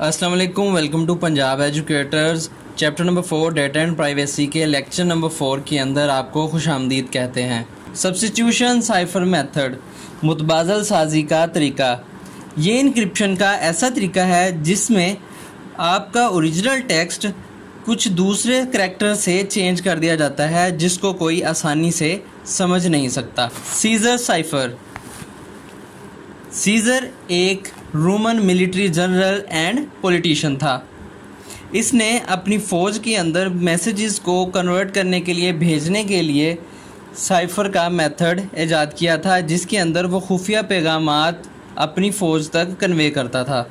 अस्सलाम वालेकुम welcome to Punjab educators. Chapter number four data and privacy के lecture number four के अंदर आपको खुश आमदीद कहते हैं। सब्सिट्यूशन साइफर मेथड मुतबादल साजी का तरीका। ये इनक्रिप्शन का ऐसा तरीका है जिसमें आपका ओरिजिनल टेक्स्ट कुछ दूसरे करेक्टर से चेंज कर दिया जाता है, जिसको कोई आसानी से समझ नहीं सकता। सीजर साइफर सीजर एक Roman military general and politician था। इसने अपनी फ़ौज के अंदर मैसेजेस को कन्वर्ट करने के लिए भेजने के लिए साइफर का मेथड ईजाद किया था, जिसके अंदर वो खुफिया पैगाम अपनी फ़ौज तक कन्वे करता था।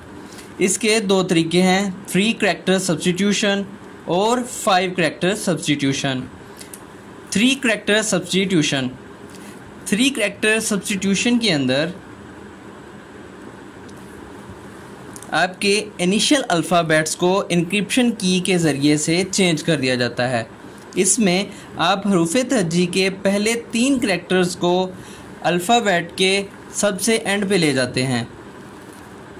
इसके दो तरीके हैं थ्री करैक्टर सब्सटीट्यूशन और five character substitution three character substitution three character substitution के अंदर आपके इनिशियल अल्फ़ाबेट्स को इनक्रिप्शन की के ज़रिए से चेंज कर दिया जाता है। इसमें आप हरूफ तजी के पहले तीन करेक्टर्स को अल्फ़ाबेट के सबसे एंड पे ले जाते हैं।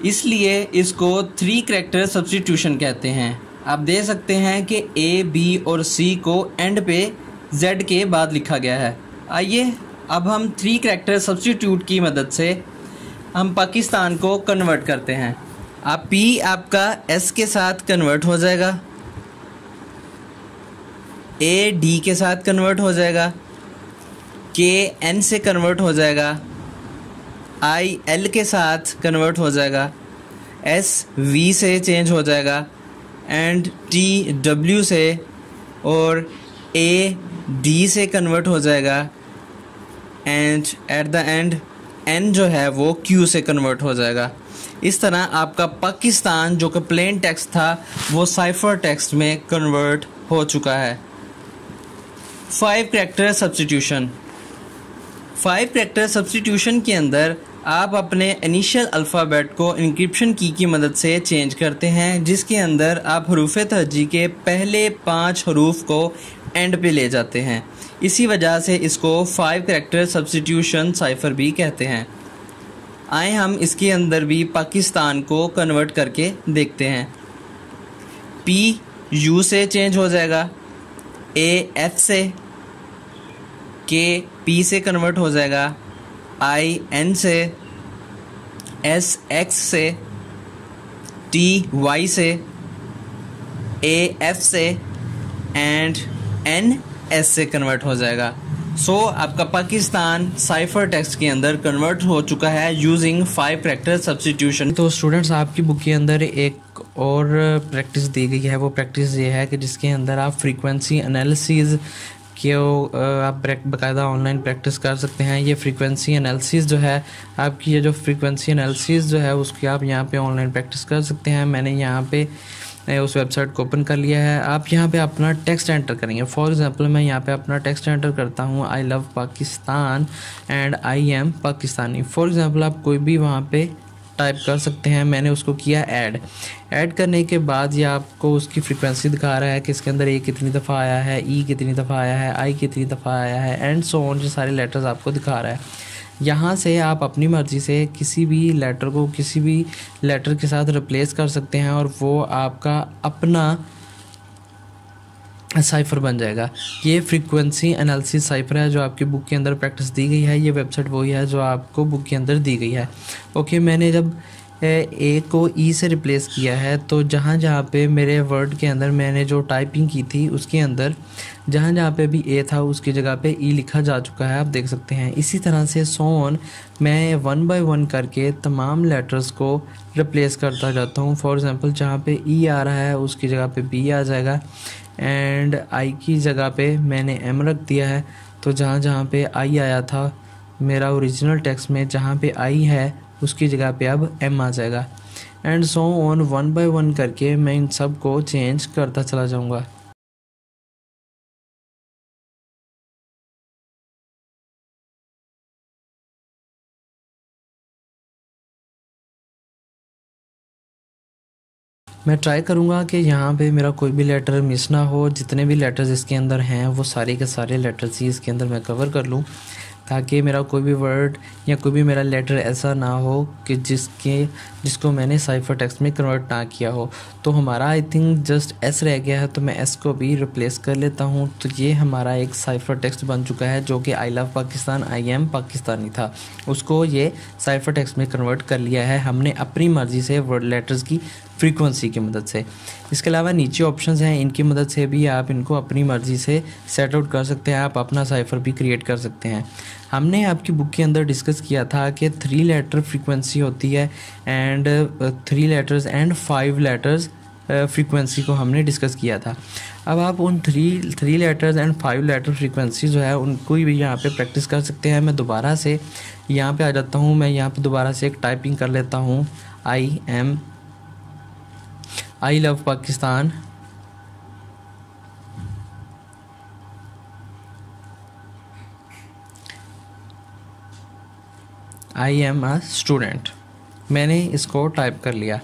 इसलिए इसको थ्री करेक्टर सब्सटीट्यूशन कहते हैं। आप दे सकते हैं कि ए बी और सी को एंड पे जेड के बाद लिखा गया है। आइए, अब हम थ्री करेक्टर सब्सटीट्यूट की मदद से हम पाकिस्तान को कन्वर्ट करते हैं। आप पी आपका एस के साथ कन्वर्ट हो जाएगा। ए डी के साथ कन्वर्ट हो जाएगा। के एन से कन्वर्ट हो जाएगा। आई एल के साथ कन्वर्ट हो जाएगा। एस वी से चेंज हो जाएगा। एंड टी डब्ल्यू से और ए डी से कन्वर्ट हो जाएगा। And at the end N जो है वो क्यू से कन्वर्ट हो जाएगा। इस तरह आपका पाकिस्तान जो कि प्लेन टेक्स्ट था, वो साइफर टेक्स्ट में कन्वर्ट हो चुका है। Five character substitution five character substitution के अंदर आप अपने इनिशियल अल्फ़ाबेट को इंक्रिप्शन की की मदद से चेंज करते हैं, जिसके अंदर आप हरूफ तहजी के पहले पाँच हरूफ को एंड पे ले जाते हैं। इसी वजह से इसको फाइव करेक्टर सब्सटीट्यूशन साइफर भी कहते हैं। आए हम इसके अंदर भी पाकिस्तान को कन्वर्ट करके देखते हैं। पी यू से चेंज हो जाएगा। ए एफ़ से। के पी से कन्वर्ट हो जाएगा। आई एन से। एस एक्स से। टी वाई से। ए एफ़ से। एंड एन एस से कन्वर्ट हो जाएगा। सो so, आपका पाकिस्तान साइफर टेक्स्ट के अंदर कन्वर्ट हो चुका है यूजिंग फाइव करेक्टर सब्सटीट्यूशन तो स्टूडेंट्स आपकी बुक के अंदर एक और प्रैक्टिस दी गई है। वो प्रैक्टिस ये है कि जिसके अंदर आप फ्रीक्वेंसी एनालिसिस के आप बाकायदा ऑनलाइन प्रैक्टिस कर सकते हैं। ये फ्रीक्वेंसी एनालिसिस जो है आपकी ये जो फ्रीक्वेंसी एनालिसिस जो है उसकी आप यहाँ पे ऑनलाइन प्रैक्टिस कर सकते हैं। मैंने यहाँ पे उस वेबसाइट को ओपन कर लिया है। आप यहाँ पे अपना टेक्स्ट एंटर करेंगे। फॉर एग्जांपल मैं यहाँ पे अपना टेक्स्ट एंटर करता हूँ I love Pakistan and I am Pakistani for example आप कोई भी वहाँ पे टाइप कर सकते हैं, मैंने उसको किया ऐड ऐड करने के बाद ये आपको उसकी फ्रीक्वेंसी दिखा रहा है कि इसके अंदर ए कितनी दफ़ा आया है ई e कितनी दफ़ा आया है आई कितनी दफ़ा आया है एंड सो ऑन जो सारे लेटर्स आपको दिखा रहा है। यहाँ से आप अपनी मर्ज़ी से किसी भी लेटर को, किसी भी लेटर के साथ रिप्लेस कर सकते हैं और वो आपका अपना साइफ़र बन जाएगा। ये फ्रीक्वेंसी एनालिसिस साइफ़र है जो आपकी बुक के अंदर प्रैक्टिस दी गई है। ये वेबसाइट वही है जो आपको बुक के अंदर दी गई है। ओके मैंने जब, ए को ई से रिप्लेस किया है तो जहाँ जहाँ पे मेरे वर्ड के अंदर मैंने जो टाइपिंग की थी, उसके अंदर जहाँ जहाँ पे भी ए था, उसकी जगह पे ई लिखा जा चुका है, आप देख सकते हैं। इसी तरह से सोन मैं वन बाय वन करके तमाम लेटर्स को रिप्लेस करता जाता हूँ। फॉर एग्ज़ाम्पल जहाँ पे ई आ रहा है, उसकी जगह पे बी आ जाएगा। एंड आई की जगह पे मैंने एम रख दिया है। तो जहाँ जहाँ पे आई आया था, मेरा ओरिजिनल टेक्स्ट में जहाँ पे आई है, उसकी जगह पे अब एम आ जाएगा। And so on one by one करके मैं इन सबको चेंज करता चला जाऊँगा। मैं ट्राई करूँगा कि यहाँ पे मेरा कोई भी लेटर मिस ना हो। जितने भी लेटर्स इसके अंदर हैं, वो सारे के सारे लेटर्स ही इसके अंदर मैं कवर कर लूँ, ताकि मेरा कोई भी वर्ड या कोई भी मेरा लेटर ऐसा ना हो कि जिसके, जिसको मैंने साइफर टेक्स्ट में कन्वर्ट ना किया हो। तो हमारा आई थिंक जस्ट एस रह गया है तो मैं एस को भी रिप्लेस कर लेता हूँ। तो ये हमारा एक साइफर टेक्स्ट बन चुका है, जो कि I love Pakistan I am Pakistani था। उसको ये साइफर टेक्स्ट में कन्वर्ट कर लिया है। हमने अपनी मर्ज़ी से वर्ड लेटर्स की फ्रीक्वेंसी की मदद से। इसके अलावा नीचे ऑप्शंस हैं, इनकी मदद से भी आप इनको अपनी मर्ज़ी से सेट आउट कर सकते हैं, आप अपना साइफर भी क्रिएट कर सकते हैं। हमने आपकी बुक के अंदर डिस्कस किया था कि थ्री लेटर फ्रीक्वेंसी होती है and three letters and five letters frequency को हमने डिस्कस किया था। अब आप उन three three letters and five letter frequency जो है, उनको भी यहाँ पे प्रैक्टिस कर सकते हैं। मैं दोबारा से यहाँ पे आ जाता हूँ। मैं यहाँ पे दोबारा से एक टाइपिंग कर लेता हूँ। I am I love Pakistan I am a student मैंने इसको टाइप कर लिया।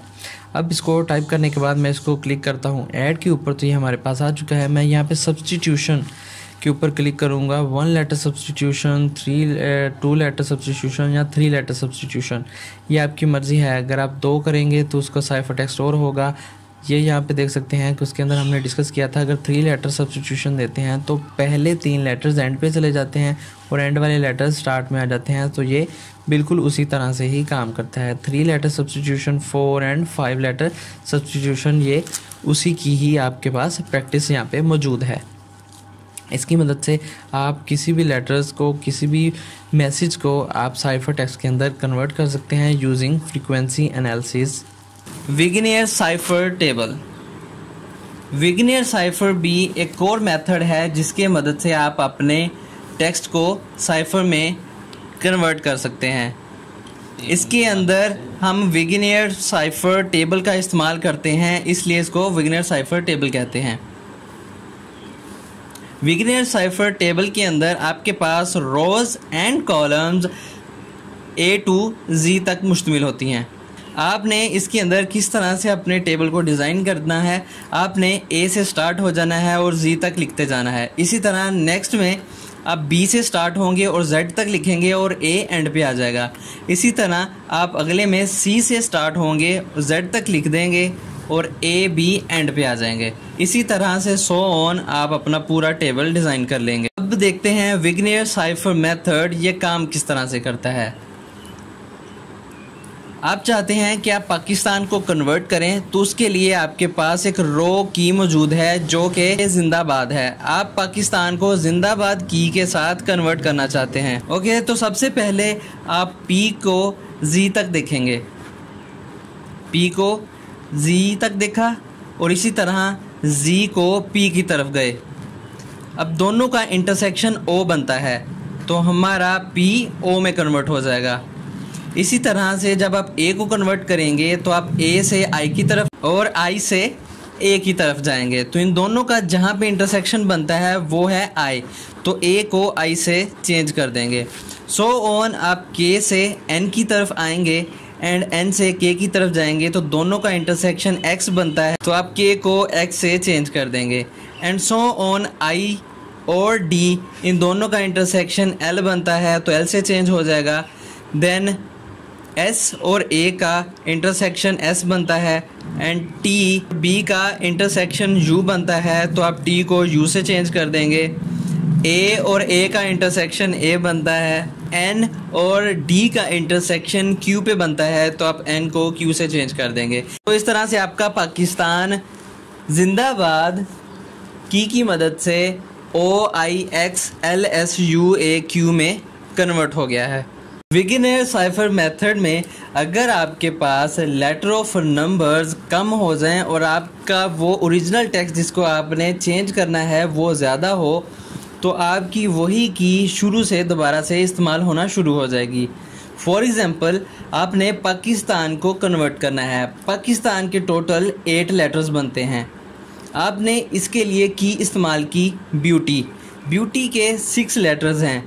अब इसको टाइप करने के बाद मैं इसको क्लिक करता हूँ। ऐड के ऊपर तो ये हमारे पास आ चुका है। मैं यहाँ पे सब्सटीट्यूशन के ऊपर क्लिक करूँगा। One letter substitution three two letter substitution या थ्री लेटर सब्सटीट्यूशन ये आपकी मर्ज़ी है। अगर आप दो करेंगे तो उसका साइफर टेक्स्ट और होगा। ये यहाँ पे देख सकते हैं कि उसके अंदर हमने डिस्कस किया था, अगर थ्री लेटर सब्सटीट्यूशन देते हैं तो पहले तीन लेटर्स एंड पे चले जाते हैं और एंड वाले लेटर्स स्टार्ट में आ जाते हैं। तो ये बिल्कुल उसी तरह से ही काम करता है। Three letter substitution four and five letter substitution ये उसी की ही आपके पास प्रैक्टिस यहाँ पर मौजूद है। इसकी मदद से आप किसी भी लेटर्स को, किसी भी मैसेज को आप साइफर टेक्स्ट के अंदर कन्वर्ट कर सकते हैं using frequency analysis Vigenere cipher table. Vigenere cipher भी एक और मेथड है जिसके मदद से आप अपने टेक्स्ट को साइफर में कन्वर्ट कर सकते हैं। इसके अंदर हम विगनियर साइफर टेबल का इस्तेमाल करते हैं, इसलिए इसको विगनियर साइफर टेबल कहते हैं। विगनियर साइफर टेबल के अंदर आपके पास rows and columns A to Z तक मुश्तमिल होती हैं। आपने इसके अंदर किस तरह से अपने टेबल को डिज़ाइन करना है? आपने ए से स्टार्ट हो जाना है और जी तक लिखते जाना है। इसी तरह नेक्स्ट में आप बी से स्टार्ट होंगे और जेड तक लिखेंगे और ए एंड पे आ जाएगा। इसी तरह आप अगले में सी से स्टार्ट होंगे जेड तक लिख देंगे और ए बी एंड पे आ जाएँगे। इसी तरह से सो ऑन आप अपना पूरा टेबल डिज़ाइन कर लेंगे। अब देखते हैं विग्नियर साइफर मेथड ये काम किस तरह से करता है। आप चाहते हैं कि आप पाकिस्तान को कन्वर्ट करें तो उसके लिए आपके पास एक रो की मौजूद है जो कि जिंदाबाद है। आप पाकिस्तान को जिंदाबाद की के साथ कन्वर्ट करना चाहते हैं। ओके तो सबसे पहले आप पी को जी तक देखेंगे। पी को जी तक देखा और इसी तरह जी को पी की तरफ़ गए। अब दोनों का इंटरसेक्शन ओ बनता है तो हमारा पी ओ में कन्वर्ट हो जाएगा। इसी तरह से जब आप ए को कन्वर्ट करेंगे तो आप ए से आई की तरफ़ और आई से ए की तरफ़ जाएँगे। तो इन दोनों का जहाँ पे इंटरसेक्शन बनता है, वो है आई तो ए को आई से चेंज कर देंगे। सो so ऑन आप के से एन की तरफ़ आएँगे एंड एन से के की तरफ़ जाएँगे तो दोनों का इंटरसेक्शन एक्स बनता है। तो आप के को एक्स से चेंज कर देंगे। एंड सो ऑन आई और डी इन दोनों का इंटरसेक्शन एल बनता है तो एल से चेंज हो जाएगा। देन एस और ए का इंटरसेक्शन एस बनता है एंड टी बी का इंटरसेक्शन यू बनता है तो आप टी को यू से चेंज कर देंगे। ए और ए का इंटरसेक्शन ए बनता है एन और डी का इंटरसेक्शन क्यू पे बनता है तो आप एन को क्यू से चेंज कर देंगे। तो इस तरह से आपका पाकिस्तान जिंदाबाद की की मदद से O I X L S U A Q में कन्वर्ट हो गया है। बिगिनर साइफर मेथड में, अगर आपके पास लेटर ऑफ़ नंबर्स कम हो जाएँ और आपका वो ओरिजिनल टेक्स्ट जिसको आपने चेंज करना है वो ज़्यादा हो तो आपकी वही की शुरू से दोबारा से इस्तेमाल होना शुरू हो जाएगी। फॉर एग्ज़ाम्पल आपने पाकिस्तान को कन्वर्ट करना है। पाकिस्तान के टोटल एट लेटर्स बनते हैं। आपने इसके लिए की इस्तेमाल की ब्यूटी ब्यूटी के सिक्स लेटर्स हैं।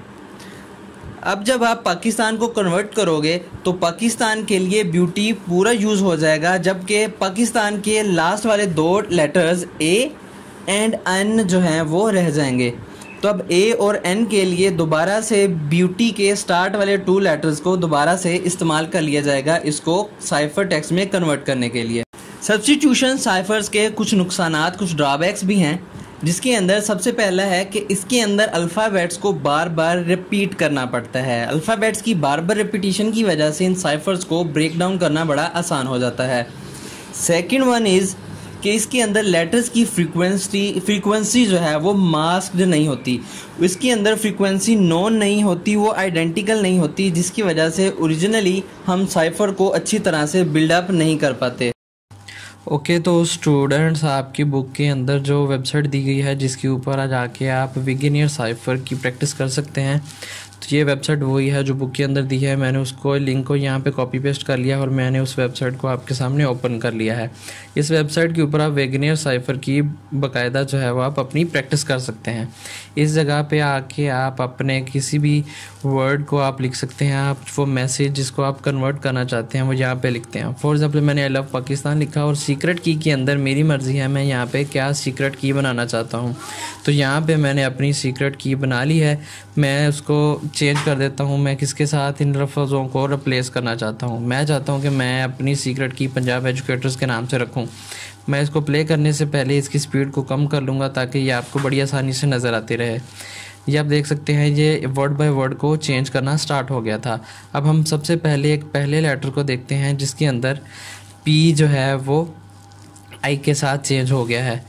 अब जब आप पाकिस्तान को कन्वर्ट करोगे तो पाकिस्तान के लिए ब्यूटी पूरा यूज़ हो जाएगा, जबकि पाकिस्तान के लास्ट वाले दो लेटर्स ए एंड एन जो हैं, वो रह जाएँगे। तो अब ए और एन के लिए दोबारा से ब्यूटी के स्टार्ट वाले टू लेटर्स को दोबारा से इस्तेमाल कर लिया जाएगा इसको साइफर टेक्स्ट में कन्वर्ट करने के लिए। सब्सटीट्यूशन साइफर्स के कुछ नुकसान कुछ ड्रॉबैक्स भी हैं। जिसके अंदर सबसे पहला है कि इसके अंदर अल्फ़ाबेट्स को बार बार रिपीट करना पड़ता है। अल्फ़ाबेट्स की बार बार रिपीटिशन की वजह से इन साइफर्स को ब्रेक डाउन करना बड़ा आसान हो जाता है। सेकेंड वन इज़ कि इसके अंदर लेटर्स की फ्रीक्वेंसी फ्रीक्वेंसी जो है वो मास्कड नहीं होती। इसके अंदर फ्रीक्वेंसी नॉन नहीं होती, वो आइडेंटिकल नहीं होती, जिसकी वजह से ओरिजिनली हम साइफर को अच्छी तरह से बिल्डअप नहीं कर पाते। ओके okay, तो स्टूडेंट्स आपकी बुक के अंदर जो वेबसाइट दी गई है जिसके ऊपर आ जाके आप विगिनियर साइफर की प्रैक्टिस कर सकते हैं तो ये वेबसाइट वही है जो बुक के अंदर दी है। मैंने उसको लिंक को यहाँ पे कॉपी पेस्ट कर लिया और मैंने उस वेबसाइट को आपके सामने ओपन कर लिया है। इस वेबसाइट के ऊपर आप वेगनियर साइफर की बाकायदा जो है वो आप अपनी प्रैक्टिस कर सकते हैं। इस जगह पे आके आप अपने किसी भी वर्ड को आप लिख सकते हैं, आप वो मैसेज जिसको आप कन्वर्ट करना चाहते हैं, वो यहाँ पे लिखते हैं। फॉर एग्ज़ाम्पल मैंने आई लव पाकिस्तान लिखा और सीक्रेट की के अंदर मेरी मर्ज़ी है, मैं यहाँ पर क्या सीक्रेट की बनाना चाहता हूँ। तो यहाँ पर मैंने अपनी सीक्रेट की बना ली है, मैं उसको चेंज कर देता हूँ, मैं किसके साथ इन लफ्ज़ों को रिप्लेस करना चाहता हूँ। मैं चाहता हूँ कि मैं अपनी सीक्रेट की पंजाब एजुकेटर्स के नाम से रखूँ। मैं इसको प्ले करने से पहले इसकी स्पीड को कम कर लूँगा ताकि ये आपको बड़ी आसानी से नज़र आती रहे। ये आप देख सकते हैं, ये वर्ड बाय वर्ड को चेंज करना स्टार्ट हो गया था। अब हम सबसे पहले एक पहले लेटर को देखते हैं, जिसके अंदर पी जो है वो आई के साथ चेंज हो गया है।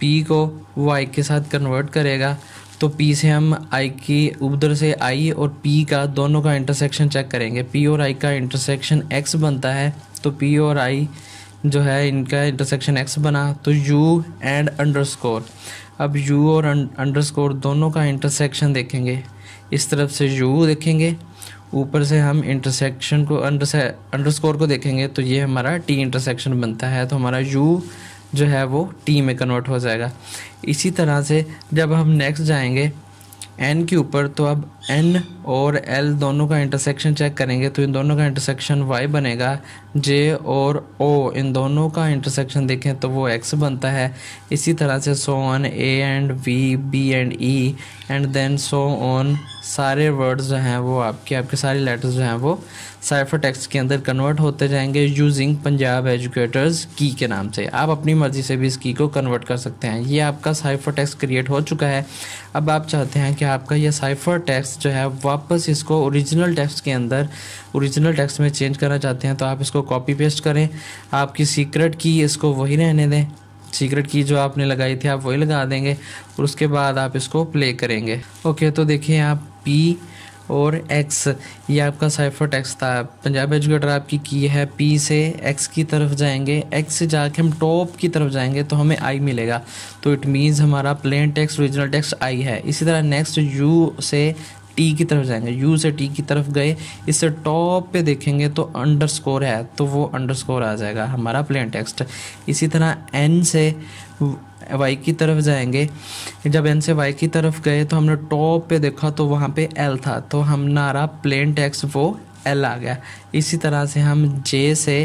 पी को वो आई के साथ कन्वर्ट करेगा। तो पी से हम आई की उधर से आई और पी का दोनों का इंटरसेक्शन चेक करेंगे। पी और आई का इंटरसेक्शन एक्स बनता है तो पी और आई जो है इनका इंटरसेक्शन एक्स बना तो यू एंड अंडर स्कोर अब यू और अंडरस्कोर दोनों का इंटरसेक्शन देखेंगे। इस तरफ़ से यू देखेंगे, ऊपर से हम इंटरसेक्शन को अंडर से अंडर स्कोर को देखेंगे तो ये हमारा टी इंटरसेक्शन बनता है तो हमारा यू जो है वो टी में कन्वर्ट हो जाएगा। इसी तरह से जब हम नेक्स्ट जाएँगे एन के ऊपर तो अब एन और एल दोनों का इंटरसेक्शन चेक करेंगे तो इन दोनों का इंटरसेक्शन वाई बनेगा। जे और ओ, इन दोनों का इंटरसेक्शन देखें तो वो एक्स बनता है। इसी तरह से so on A and V B and E and then so on सारे वर्ड्स जो हैं वो आपके आपके सारे लेटर्स जो हैं वो साइफर टेक्स्ट के अंदर कन्वर्ट होते जाएँगे यूजिंग पंजाब एजुकेटर्स की के नाम से। आप अपनी मर्ज़ी से भी इस की को कन्वर्ट कर सकते हैं। ये आपका साइफर टेक्स्ट क्रिएट हो चुका है। अब आप चाहते हैं कि आपका ये साइफर टेक्स्ट जो है वापस इसको ओरिजिनल टेक्स्ट के अंदर ओरिजिनल टेक्स्ट में चेंज करना चाहते हैं तो आप इसको कॉपी पेस्ट करें। आपकी सीक्रेट की इसको वही रहने दें। सीक्रेट की जो आपने लगाई थी, आप वही लगा देंगे और उसके बाद आप इसको प्ले करेंगे। ओके तो देखिए आप पी और एक्स ये आपका साइफर टेक्स्ट था। पंजाब एजुकेटर आपकी की है। पी से एक्स की तरफ़ जाएँगे। एक्स से जाके हम टॉप की तरफ़ जाएँगे तो हमें आई मिलेगा। तो इट मीन्स हमारा plain text original text I है। इसी तरह नेक्स्ट यू से टी की तरफ़ जाएँगे यू से टी की तरफ़ गए इससे टॉप पे देखेंगे तो अंडरस्कोर है तो वो अंडरस्कोर आ जाएगा हमारा प्लेन टेक्स्ट इसी तरह एन से वाई की तरफ़ जाएँगे। जब एन से वाई की तरफ़ गए तो हमने टॉप पे देखा तो वहाँ पे एल था तो हमारा प्लेन टेक्स्ट वो एल आ गया। इसी तरह से हम जे से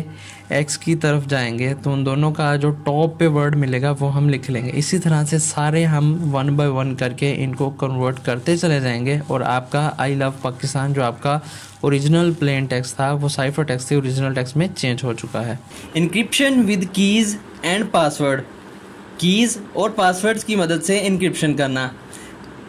एक्स की तरफ़ जाएँगे तो उन दोनों का जो टॉप पे वर्ड मिलेगा, वो हम लिख लेंगे। इसी तरह से सारे हम वन बाय वन करके इनको कन्वर्ट करते चले जाएँगे, और आपका आई लव पाकिस्तान, जो आपका ओरिजिनल प्लेन टेक्स्ट था, वो साइफर टेक्स्ट से ओरिजिनल टेक्स्ट में चेंज हो चुका है। Encryption with keys and password keys और पासवर्ड्स की मदद से इनक्रिप्शन करना।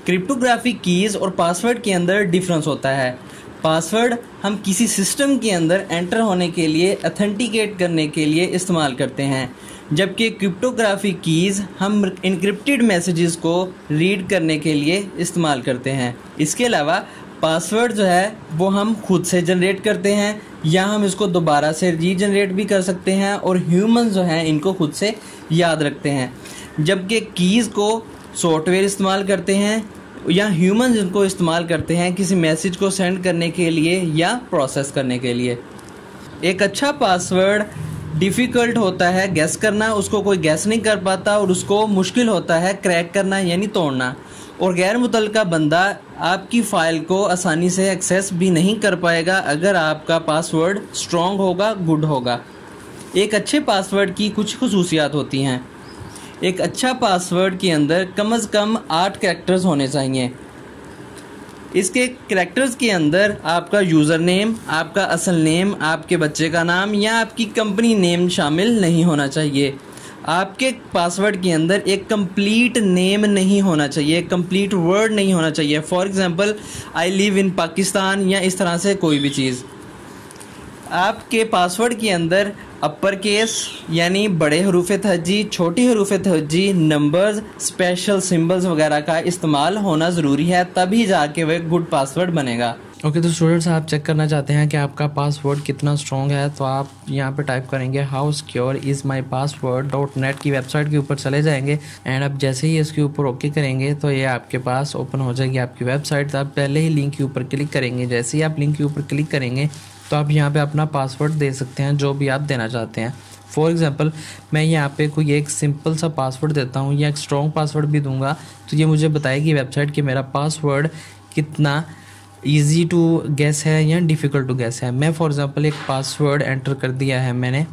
क्रिप्टोग्राफिक कीज और पासवर्ड के अंदर डिफरेंस होता है। पासवर्ड हम किसी सिस्टम के अंदर एंटर होने के लिए अथेंटिकेट करने के लिए इस्तेमाल करते हैं। जबकि क्रिप्टोग्राफी कीज़ हम इनक्रिप्टेड मैसेजेस को रीड करने के लिए इस्तेमाल करते हैं। इसके अलावा पासवर्ड जो है, वो हम खुद से जनरेट करते हैं, या हम इसको दोबारा से रीजनरेट भी कर सकते हैं, और ह्यूमन जो हैं, इनको खुद से याद रखते हैं। जबकि कीज़ को सॉफ्टवेयर इस्तेमाल करते हैं या ह्यूमन इनको इस्तेमाल करते हैं किसी मैसेज को सेंड करने के लिए या प्रोसेस करने के लिए। एक अच्छा पासवर्ड डिफ़िकल्ट होता है गैस करना, उसको कोई गैस नहीं कर पाता और उसको मुश्किल होता है क्रैक करना, यानी तोड़ना। और गैर मुतल बंदा आपकी फ़ाइल को आसानी से एक्सेस भी नहीं कर पाएगा अगर आपका पासवर्ड स्ट्रॉन्ग होगा गुड होगा। एक अच्छे पासवर्ड की कुछ खसूसियात होती हैं। एक अच्छा पासवर्ड के अंदर कम अज़ कम आठ कैरेक्टर्स होने चाहिए। इसके करेक्टर्स के अंदर आपका यूज़र नेम आपका असल नेम आपके बच्चे का नाम या आपकी कंपनी नेम शामिल नहीं होना चाहिए। आपके पासवर्ड के अंदर एक कंप्लीट नेम नहीं होना चाहिए कंप्लीट वर्ड नहीं होना चाहिए। For example I live in Pakistan या इस तरह से कोई भी चीज़। आपके पासवर्ड के अंदर अपर केस यानी बड़े हरूफ तहजी छोटी हरूफ तहजी नंबर्स स्पेशल सिंबल्स वगैरह का इस्तेमाल होना ज़रूरी है तभी जाके वह गुड पासवर्ड बनेगा। ओके okay, तो स्टूडेंट्स आप चेक करना चाहते हैं कि आपका पासवर्ड कितना स्ट्रॉन्ग है तो आप यहाँ पे टाइप करेंगे how secure is my password dot net की वेबसाइट के ऊपर चले जाएँगे एंड आप जैसे ही इसके ऊपर ओके करेंगे तो ये आपके पास ओपन हो जाएगी आपकी वेबसाइट तो आप पहले ही लिंक के ऊपर क्लिक करेंगे। जैसे ही आप लिंक के ऊपर क्लिक करेंगे तो आप यहाँ पे अपना पासवर्ड दे सकते हैं, जो भी आप देना चाहते हैं। फॉर एग्ज़ाम्पल मैं यहाँ पे कोई एक सिंपल सा पासवर्ड देता हूँ, या एक स्ट्रॉन्ग पासवर्ड भी दूँगा तो ये मुझे बताएगी वेबसाइट कि मेरा पासवर्ड कितना ईजी टू गैस है या डिफ़िकल्ट टू गैस है। मैं फॉर एग्ज़ाम्पल एक पासवर्ड एंटर कर दिया है मैंने।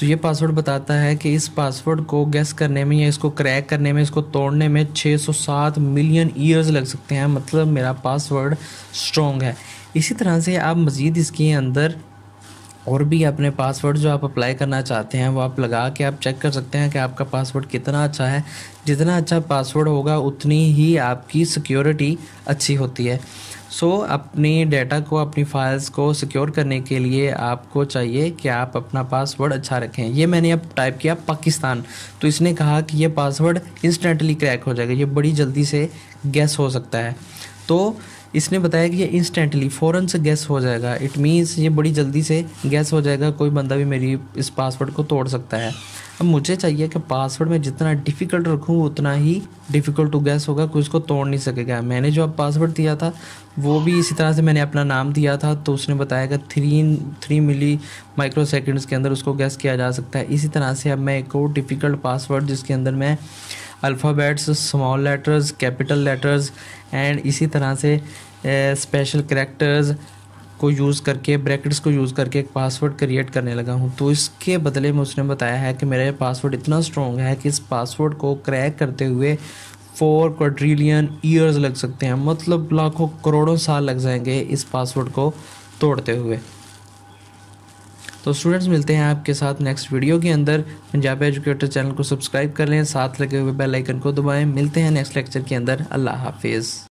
तो ये पासवर्ड बताता है कि इस पासवर्ड को गैस करने में या इसको क्रैक करने में, इसको तोड़ने में 607 मिलियन ईयर्स लग सकते हैं। मतलब मेरा पासवर्ड स्ट्रॉन्ग है। इसी तरह से आप मज़ीद इसके अंदर और भी अपने पासवर्ड जो आप अप्लाई करना चाहते हैं वो आप लगा के आप चेक कर सकते हैं कि आपका पासवर्ड कितना अच्छा है। जितना अच्छा पासवर्ड होगा उतनी ही आपकी सिक्योरिटी अच्छी होती है। सो so, अपनी डेटा को अपनी फाइल्स को सिक्योर करने के लिए आपको चाहिए कि आप अपना पासवर्ड अच्छा रखें। ये मैंने अब टाइप किया पाकिस्तान। तो इसने कहा कि ये पासवर्ड इंस्टेंटली क्रैक हो जाएगा। ये बड़ी जल्दी से गैस हो सकता है। तो इसने बताया कि ये इंस्टेंटली फ़ौरन से गैस हो जाएगा। इट मीन्स ये बड़ी जल्दी से गैस हो जाएगा, कोई बंदा भी मेरी इस पासवर्ड को तोड़ सकता है। अब मुझे चाहिए कि पासवर्ड में जितना डिफ़िकल्ट रखूँ, उतना ही डिफ़िकल्ट टू गैस होगा, कोई उसको तोड़ नहीं सकेगा। मैंने जो अब पासवर्ड दिया था, वो भी इसी तरह से मैंने अपना नाम दिया था तो उसने बताया कि three three milli micro seconds के अंदर उसको गैस किया जा सकता है। इसी तरह से अब मैं एक और डिफ़िकल्ट पासवर्ड जिसके अंदर मैं alphabets small letters capital letters and इसी तरह से स्पेशल करेक्टर्स को यूज़ करके ब्रैकेट्स को यूज़ करके एक पासवर्ड क्रिएट करने लगा हूँ। तो इसके बदले में उसने बताया है कि मेरा ये पासवर्ड इतना स्ट्रॉन्ग है कि इस पासवर्ड को क्रैक करते हुए फोर क्वाड्रिलियन ईयर्स लग सकते हैं। मतलब लाखों करोड़ों साल लग जाएँगे इस पासवर्ड को तोड़ते हुए। तो स्टूडेंट्स मिलते हैं आपके साथ नेक्स्ट वीडियो के अंदर। पंजाब एजुकेटर चैनल को सब्सक्राइब कर लें, साथ लगे हुए बेल आइकन को दबाएँ। मिलते हैं नेक्स्ट लेक्चर के अंदर। अल्लाह हाफिज़।